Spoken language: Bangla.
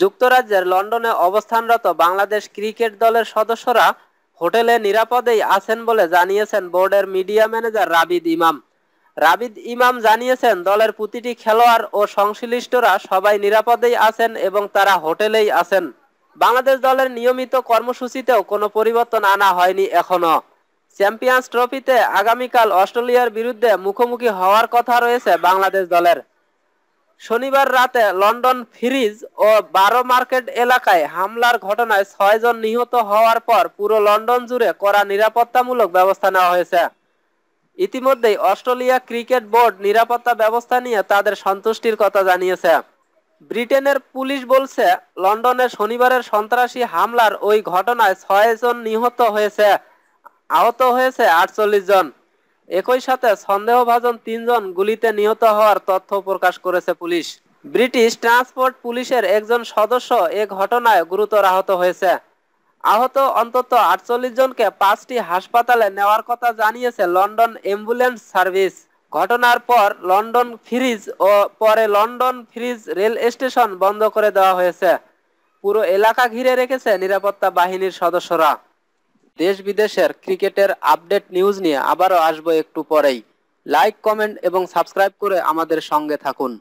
যুক্তরাজ্যের লন্ডনে অবস্থানরত বাংলাদেশ ক্রিকেট দলের সদস্যরা হোটেলে নিরাপদেই আছেন বলে জানিয়েছেন বোর্ডের মিডিয়া ম্যানেজার রাবিদ ইমাম। রাবিদ ইমাম জানিয়েছেন, দলের প্রতিটি খেলোয়াড় ও সংশ্লিষ্টরা সবাই নিরাপদেই আছেন এবং তারা হোটেলেই আছেন। বাংলাদেশ দলের নিয়মিত কর্মসূচিতেও কোনো পরিবর্তন আনা হয়নি এখনও চ্যাম্পিয়ন্স ট্রফিতে আগামীকাল অস্ট্রেলিয়ার বিরুদ্ধে মুখোমুখি হওয়ার কথা রয়েছে বাংলাদেশ দলের। শনিবার রাতে লন্ডন ফ্রিজ ও বারো মার্কেট এলাকায় হামলার ঘটনায় ছয়জন নিহত হওয়ার পর পুরো লন্ডন জুড়ে করা নিরাপত্তামূলক ব্যবস্থা নেওয়া হয়েছে। ইতিমধ্যেই অস্ট্রেলিয়া ক্রিকেট বোর্ড নিরাপত্তা ব্যবস্থা নিয়ে তাদের সন্তুষ্টির কথা জানিয়েছে। ব্রিটেনের পুলিশ বলছে, লন্ডনে শনিবারের সন্ত্রাসী হামলার ওই ঘটনায় ছয় জন নিহত হয়েছে। আহত হয়েছে আটচল্লিশ জন। একই সাথে সন্দেহভাজন তিনজন গুলিতে নিহত হওয়ার তথ্য প্রকাশ করেছে পুলিশ। ব্রিটিশ ট্রান্সপোর্ট পুলিশের একজন সদস্য এ ঘটনায় গুরুতর আহত হয়েছে। আহত অন্তত আটচল্লিশ জনকে পাঁচটি হাসপাতালে নেওয়ার কথা জানিয়েছে লন্ডন অ্যাম্বুলেন্স সার্ভিস। ঘটনার পর লন্ডন ফ্রিজ ও পরে লন্ডন ফ্রিজ রেল স্টেশন বন্ধ করে দেওয়া হয়েছে। পুরো এলাকা ঘিরে রেখেছে নিরাপত্তা বাহিনীর সদস্যরা। দেশ বিদেশের ক্রিকেটের আপডেট নিউজ নিয়ে আবারও আসব একটু পরেই। লাইক, কমেন্ট এবং সাবস্ক্রাইব করে আমাদের সঙ্গে থাকুন।